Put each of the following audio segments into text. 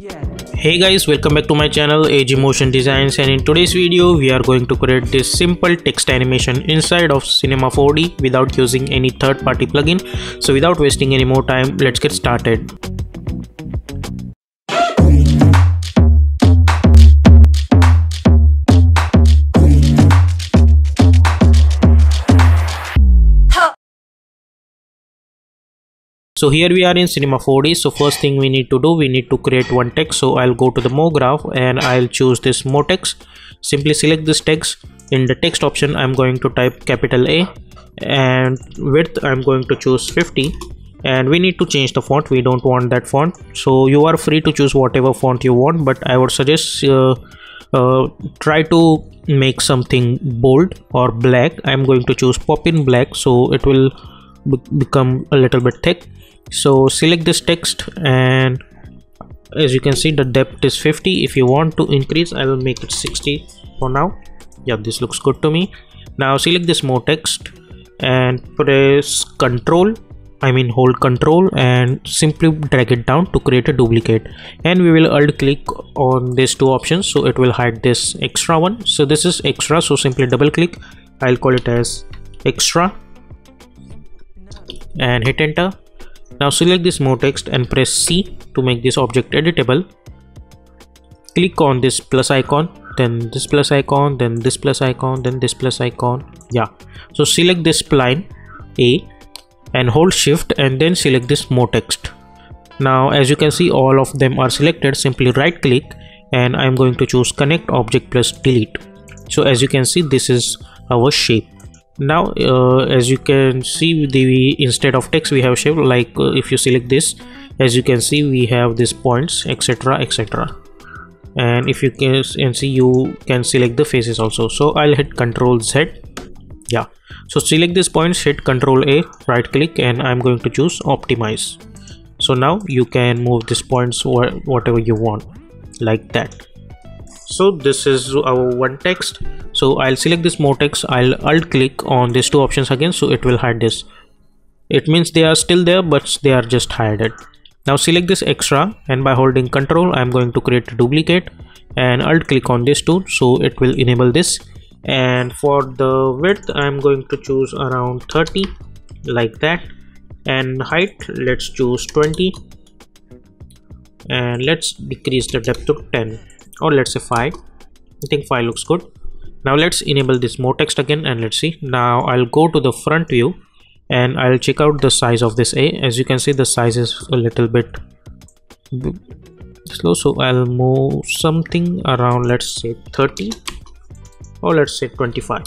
Hey guys, welcome back to my channel AG Motion Designs and in today's video we are going to create this simple text animation inside of Cinema 4D without using any third-party plugin. So without wasting any more time, let's get started. So here we are in cinema 4d so first thing we need to do we need to create one text. So i'll go to the MoGraph and i'll choose this MoText simply select this text. In the text option i'm going to type capital a and width i'm going to choose 50 and we need to change the font. We don't want that font. So you are free to choose whatever font you want but i would suggest uh, uh, try to make something bold or black. I'm going to choose Poppins black. So it will become a little bit thick. So select this text and as you can see the depth is 50 if you want to increase i will make it 60 for now. Yeah this looks good to me. Now select this MoText and press control I mean hold control and simply drag it down to create a duplicate. And we will alt click on these two options so it will hide this extra one. So this is extra so simply double click. I'll call it as extra and hit enter now select this MoText and press C to make this object editable. Click on this plus icon, then this plus icon, then this plus icon, then this plus icon. Yeah. So select this spline A and hold shift and then select this MoText. Now as you can see all of them are selected simply right click and I'm going to choose connect object plus delete. So as you can see this is our shape now uh, as you can see the instead of text we have shape like uh, if you select this as you can see we have these points etc etc and if you can see you can select the faces also. So i'll hit Control z. Yeah. So select these points hit Control a right click and i'm going to choose optimize. So now you can move these points wh whatever you want like that so this is our one text. So i'll select this MoText. I'll alt click on these two options again so it will hide this. It means they are still there but they are just hidden. Now select this extra and by holding control i'm going to create a duplicate and alt click on this tool so it will enable this. And for the width i'm going to choose around 30 like that. And height let's choose 20 and let's decrease the depth to 10 or let's say 5 I think 5 looks good. Now let's enable this MoText again and let's see. Now I'll go to the front view and I'll check out the size of this A. As you can see the size is a little bit slow so I'll move something around let's say 30 or let's say 25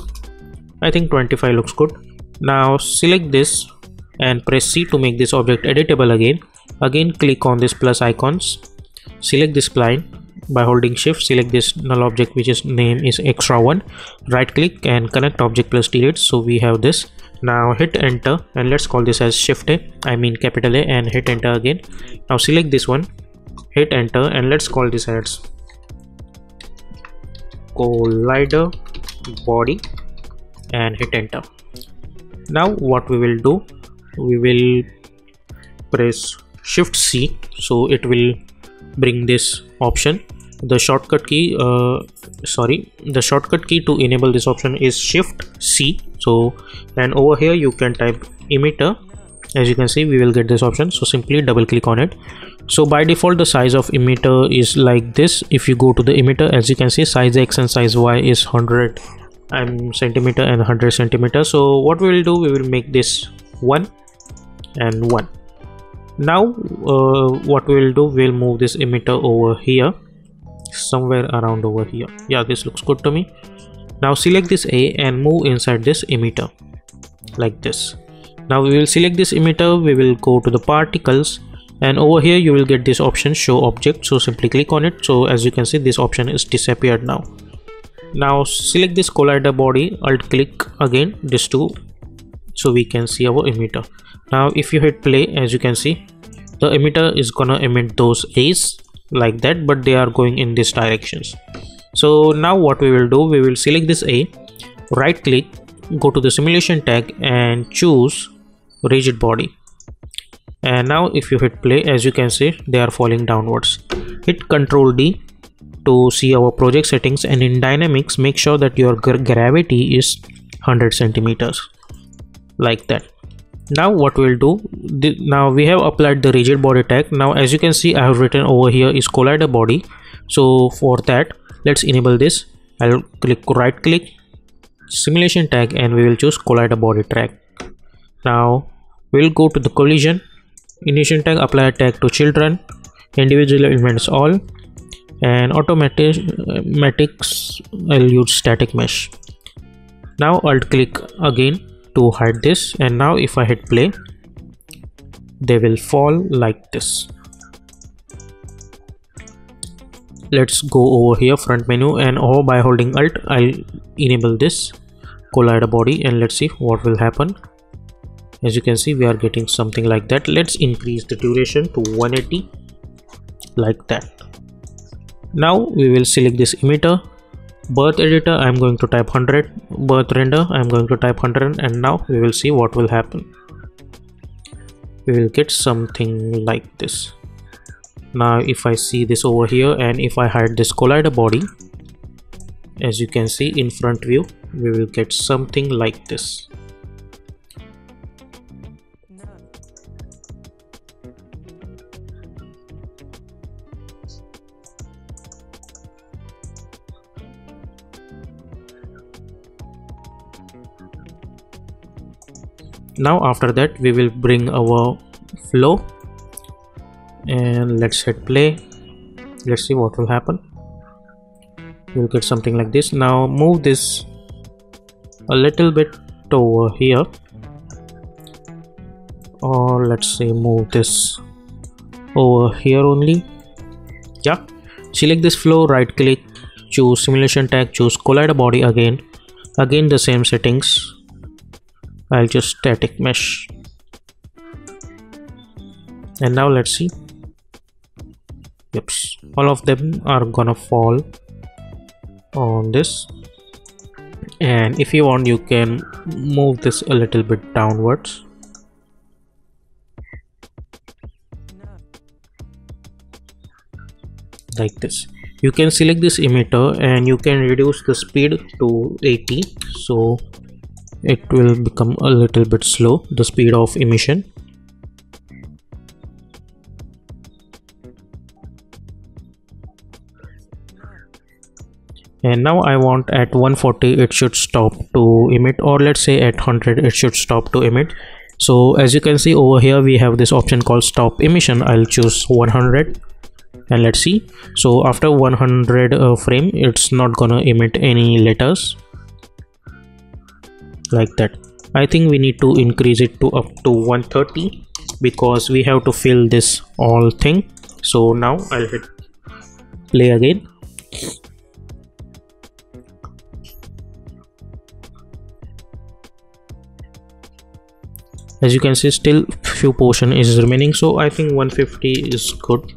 I think 25 looks good. Now select this and press C to make this object editable again. Again click on this plus icons. Select this spline by holding shift select this null object which is name is extra one right click and connect object plus delete. So we have this. Now hit enter and let's call this as shift a i mean capital a and hit enter again. Now select this one hit enter and let's call this as collider body and hit enter. Now what we will do we will press shift c. So it will bring this option the shortcut key uh, sorry the shortcut key to enable this option is shift c. So and over here you can type emitter. As you can see we will get this option. So simply double click on it. So by default the size of emitter is like this. If you go to the emitter as you can see size x and size y is 100 and centimeter and 100 centimeter. So what we will do we will make this one and one. Now uh, what we will do we'll move this emitter over here somewhere around over here. Yeah this looks good to me. Now select this a and move inside this emitter like this. Now we will select this emitter we will go to the particles and over here you will get this option show object. So simply click on it. So as you can see this option is disappeared now. Now select this collider body alt click again this two so we can see our emitter. Now if you hit play as you can see the emitter is gonna emit those a's like that but they are going in these directions. So now what we will do we will select this a right click go to the simulation tag and choose rigid body. And now if you hit play as you can see they are falling downwards. Hit ctrl d to see our project settings and in dynamics make sure that your gravity is 100 centimeters like that now what we'll do now we have applied the rigid body tag. Now as you can see i have written over here is collider body. So for that let's enable this. I'll click right click simulation tag and we will choose collider body tag. Now we'll go to the collision. Initiation tag apply tag to children individual elements all and automatics uh, I'll use static mesh. Now alt click again to hide this and now if I hit play they will fall like this. Let's go over here front menu and over by holding alt I'll enable this collider body and let's see what will happen. As you can see we are getting something like that. Let's increase the duration to 180 like that. Now we will select this emitter birth editor i'm going to type 100 birth render i'm going to type 100 and now we will see what will happen. We will get something like this. Now if i see this over here and if i hide this collider body as you can see in front view we will get something like this now after that we will bring our flow. And let's hit play. Let's see what will happen. We'll get something like this. Now move this a little bit over here. Or let's say move this over here only. Yeah. Select this flow right click choose simulation tag choose collider body again. Again the same settings I'll just static mesh. And now let's see. Yep all of them are gonna fall on this. And if you want you can move this a little bit downwards. Like this. You can select this emitter and you can reduce the speed to 80 so it will become a little bit slow the speed of emission. And now I want at 140 it should stop to emit or let's say at 100 it should stop to emit. So as you can see over here we have this option called stop emission. I'll choose 100 and let's see. So after 100 uh, frame it's not gonna emit any letters like that. I think we need to increase it to up to 130 because we have to fill this all thing. So now i'll hit play again. As you can see still few portion is remaining. So i think 150 is good.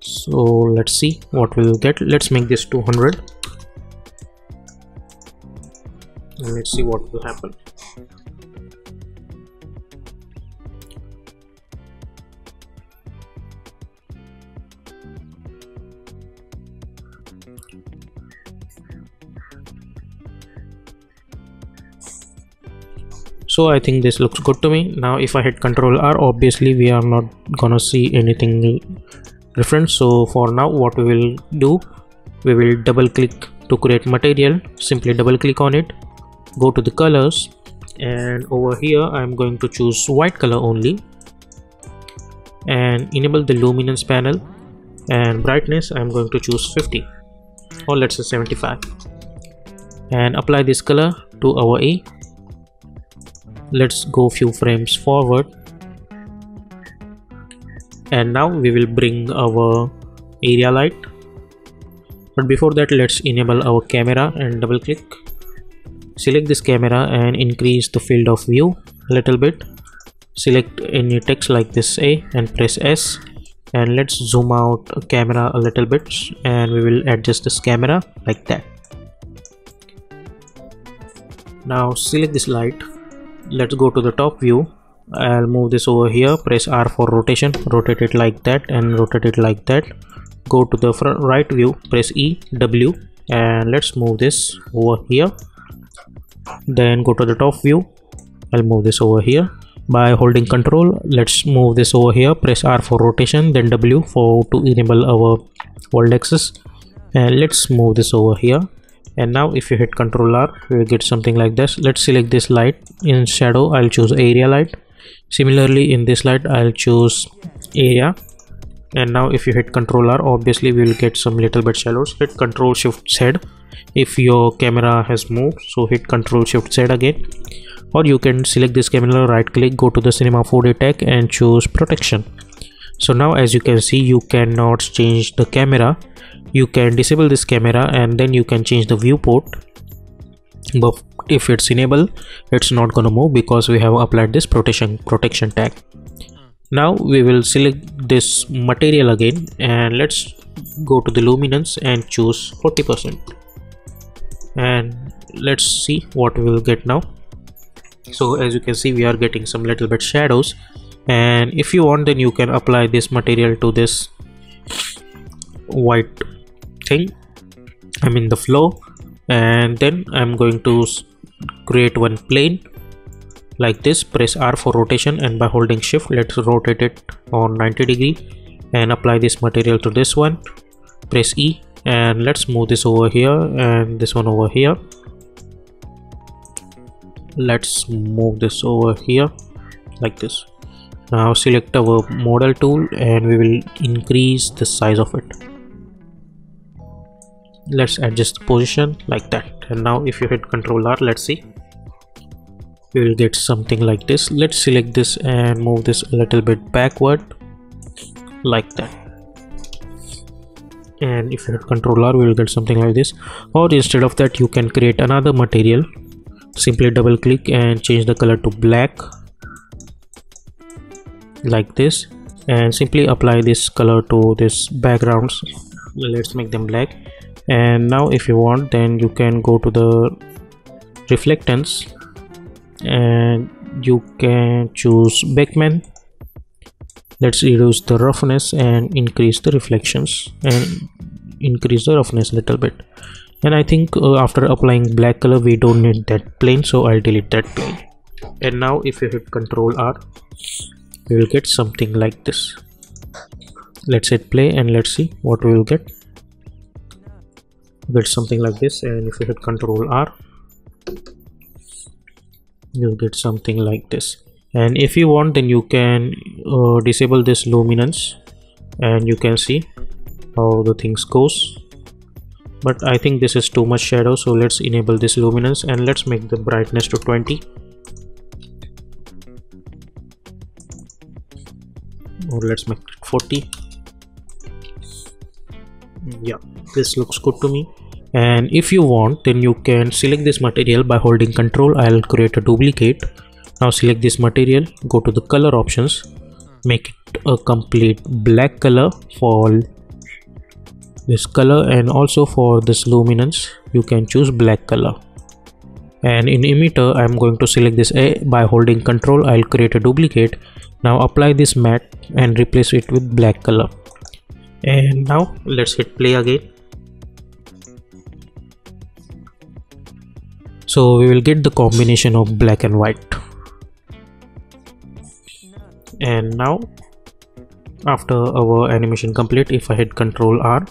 So let's see what we'll get. Let's make this 200 let's see what will happen. So i think this looks good to me. Now if i hit control r obviously we are not gonna see anything different. So for now what we will do we will double click to create material. Simply double click on it go to the colors and over here I'm going to choose white color only and enable the luminance panel and brightness I'm going to choose 50 or let's say 75 and apply this color to our A. Let's go few frames forward. And now we will bring our area light. But before that let's enable our camera and double click select this camera and increase the field of view a little bit. Select any text like this a and press s. And let's zoom out camera a little bit and we will adjust this camera like that. Now select this light. Let's go to the top view. I'll move this over here. Press R for rotation. Rotate it like that and rotate it like that. Go to the front right view. Press E W. And let's move this over here then go to the top view. I'll move this over here. By holding control let's move this over here. Press R for rotation then W for to enable our world axis. And let's move this over here. And now if you hit Ctrl R you get something like this. Let's select this light. In shadow I'll choose area light. Similarly in this light I'll choose area and now if you hit Ctrl R obviously we will get some little bit shadows hit Ctrl Shift Z. If your camera has moved so hit Ctrl Shift Z again. Or you can select this camera right click go to the cinema 4d tag and choose protection. So now as you can see you cannot change the camera. You can disable this camera and then you can change the viewport. But if it's enabled it's not gonna move because we have applied this protection protection tag now we will select this material again and let's go to the luminance and choose 40 percent. And let's see what we will get now. So as you can see we are getting some little bit shadows. And if you want then you can apply this material to this white thing I mean the flow. And then I'm going to create one plane like this press R for rotation and by holding shift let's rotate it on 90 degree and apply this material to this one. Press E and let's move this over here and this one over here. Let's move this over here like this. Now select our model tool and we will increase the size of it. Let's adjust the position like that. And now if you hit ctrl r let's see we will get something like this. Let's select this and move this a little bit backward like that. And if you hit ctrl r we will get something like this. Or instead of that you can create another material. Simply double click and change the color to black like this. And simply apply this color to this backgrounds. Let's make them black. And now if you want then you can go to the reflectance and you can choose Beckmann let's reduce the roughness and increase the reflections and increase the roughness a little bit. And I think uh, after applying black color we don't need that plane so I'll delete that plane. And now if you hit ctrl R we will get something like this. Let's hit play and let's see what we will get. Get something like this and if you hit control R you'll get something like this. And if you want then you can uh, disable this luminance and you can see how the things goes. But I think this is too much shadow so let's enable this luminance and let's make the brightness to 20 or let's make it 40 yeah this looks good to me and if you want then you can select this material by holding control i'll create a duplicate. Now select this material go to the color options make it a complete black color for this color and also for this luminance you can choose black color. And in emitter i'm going to select this a by holding control i'll create a duplicate. Now apply this matte and replace it with black color. And now let's hit play again so we will get the combination of black and white. And now after our animation complete if I hit ctrl R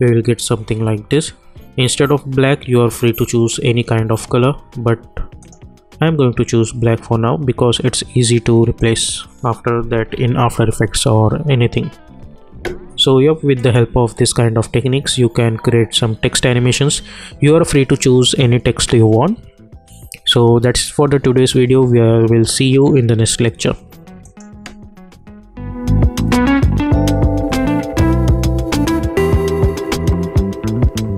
we will get something like this. Instead of black you are free to choose any kind of color but I'm going to choose black for now because it's easy to replace after that in After Effects or anything so yep with the help of this kind of techniques you can create some text animations. You are free to choose any text you want. So that's for the today's video. We will see you in the next lecture.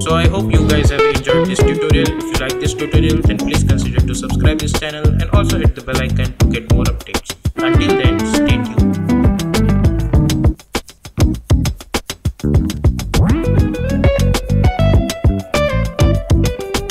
So i hope you guys have enjoyed this tutorial. If you like this tutorial then please consider to subscribe this channel and also hit the bell icon